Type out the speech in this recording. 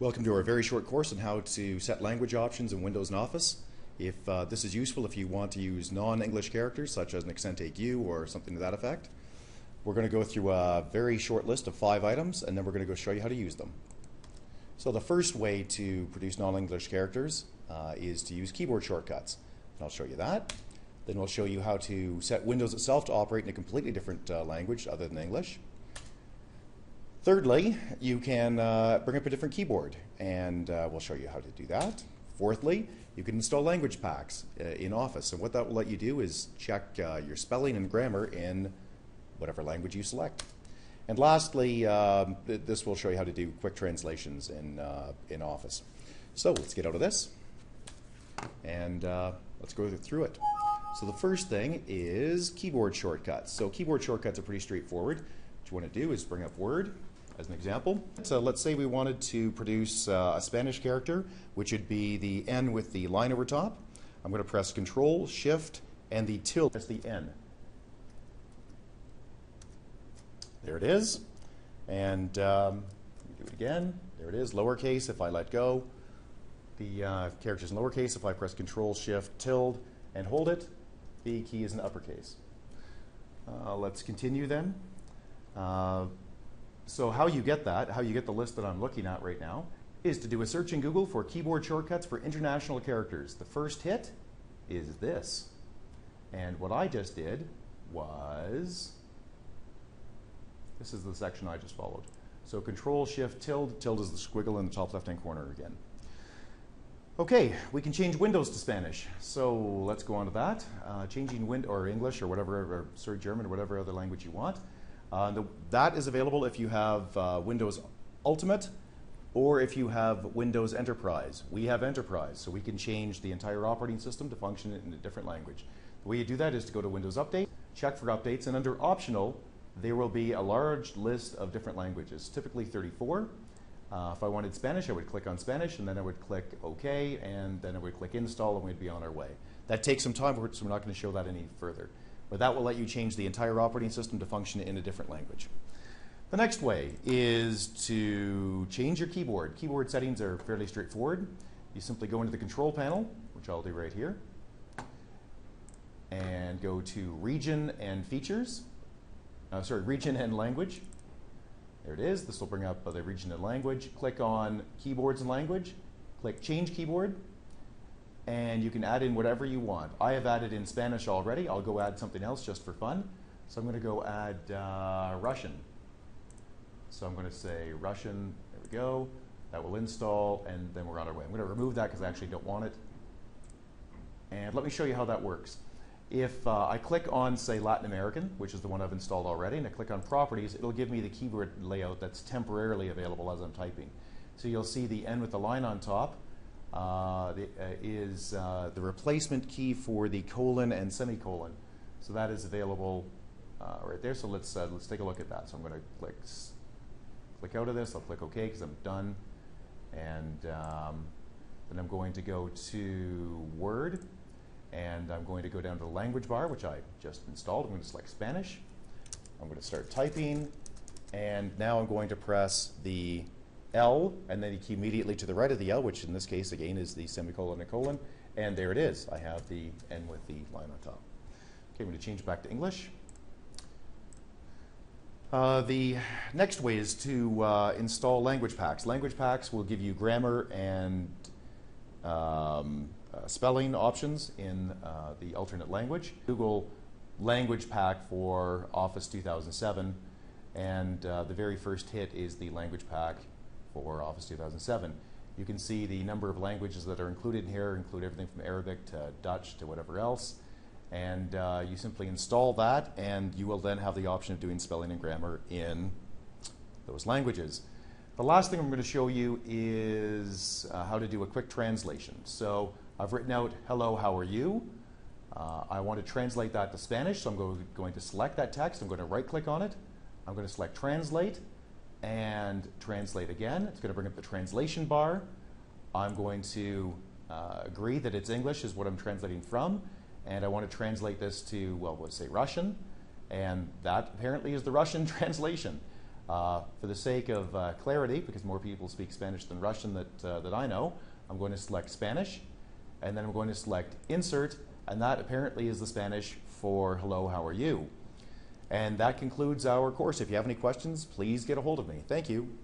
Welcome to our very short course on how to set language options in Windows and Office. If uh, this is useful if you want to use non-English characters such as an accent aigu or something to that effect, we're going to go through a very short list of five items and then we're going to go show you how to use them. So the first way to produce non-English characters uh, is to use keyboard shortcuts. And I'll show you that. Then we'll show you how to set Windows itself to operate in a completely different uh, language other than English. Thirdly, you can uh, bring up a different keyboard, and uh, we'll show you how to do that. Fourthly, you can install language packs uh, in Office, and what that will let you do is check uh, your spelling and grammar in whatever language you select. And lastly, um, th this will show you how to do quick translations in, uh, in Office. So let's get out of this, and uh, let's go through it. So the first thing is keyboard shortcuts. So keyboard shortcuts are pretty straightforward. What you want to do is bring up Word, as an example. So let's say we wanted to produce uh, a Spanish character, which would be the N with the line over top. I'm going to press Control, Shift, and the tilde. That's the N. There it is. And um, do it again. There it is, lowercase if I let go. The uh, character's in lowercase. If I press Control, Shift, tilde, and hold it, the key is in uppercase. Uh, let's continue then. Uh, so how you get that, how you get the list that I'm looking at right now, is to do a search in Google for keyboard shortcuts for international characters. The first hit is this. And what I just did was, this is the section I just followed. So Control Shift tilde, tilde is the squiggle in the top left hand corner again. Okay, we can change Windows to Spanish. So let's go on to that. Uh, changing Wind or English or whatever, or sorry, German or whatever other language you want. Uh, the, that is available if you have uh, Windows Ultimate or if you have Windows Enterprise. We have Enterprise, so we can change the entire operating system to function in a different language. The way you do that is to go to Windows Update, check for updates, and under Optional, there will be a large list of different languages, typically 34. Uh, if I wanted Spanish, I would click on Spanish, and then I would click OK, and then I would click Install, and we'd be on our way. That takes some time, so we're not going to show that any further but that will let you change the entire operating system to function in a different language. The next way is to change your keyboard. Keyboard settings are fairly straightforward. You simply go into the control panel, which I'll do right here, and go to region and features. Uh, sorry, region and language. There it is. This will bring up the region and language. Click on keyboards and language. Click change keyboard and you can add in whatever you want. I have added in Spanish already. I'll go add something else just for fun. So I'm going to go add uh, Russian. So I'm going to say Russian. There we go. That will install, and then we're on our way. I'm going to remove that because I actually don't want it. And let me show you how that works. If uh, I click on, say, Latin American, which is the one I've installed already, and I click on Properties, it'll give me the keyboard layout that's temporarily available as I'm typing. So you'll see the N with the line on top, the, uh, is uh, the replacement key for the colon and semicolon. So that is available uh, right there. So let's uh, let's take a look at that. So I'm going to click click out of this. I'll click OK because I'm done, and um, then I'm going to go to Word, and I'm going to go down to the language bar, which I just installed. I'm going to select Spanish. I'm going to start typing, and now I'm going to press the L, and then the key immediately to the right of the L, which in this case, again, is the semicolon and colon. And there it is. I have the N with the line on top. Okay, I'm going to change back to English. Uh, the next way is to uh, install language packs. Language packs will give you grammar and um, uh, spelling options in uh, the alternate language. Google Language Pack for Office 2007, and uh, the very first hit is the language pack for Office 2007. You can see the number of languages that are included in here, include everything from Arabic to Dutch to whatever else. And uh, you simply install that, and you will then have the option of doing spelling and grammar in those languages. The last thing I'm going to show you is uh, how to do a quick translation. So I've written out, hello, how are you? Uh, I want to translate that to Spanish, so I'm go going to select that text. I'm going to right click on it. I'm going to select translate and translate again. It's going to bring up the translation bar. I'm going to uh, agree that it's English is what I'm translating from, and I want to translate this to, well, let's say Russian, and that apparently is the Russian translation. Uh, for the sake of uh, clarity, because more people speak Spanish than Russian that, uh, that I know, I'm going to select Spanish, and then I'm going to select Insert, and that apparently is the Spanish for Hello, how are you? And that concludes our course. If you have any questions, please get a hold of me. Thank you.